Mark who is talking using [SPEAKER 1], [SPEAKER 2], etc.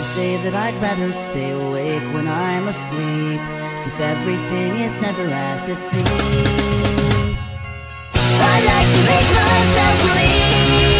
[SPEAKER 1] to say that I'd rather stay awake when I'm asleep. Cause everything is never as it seems.
[SPEAKER 2] I like to make myself believe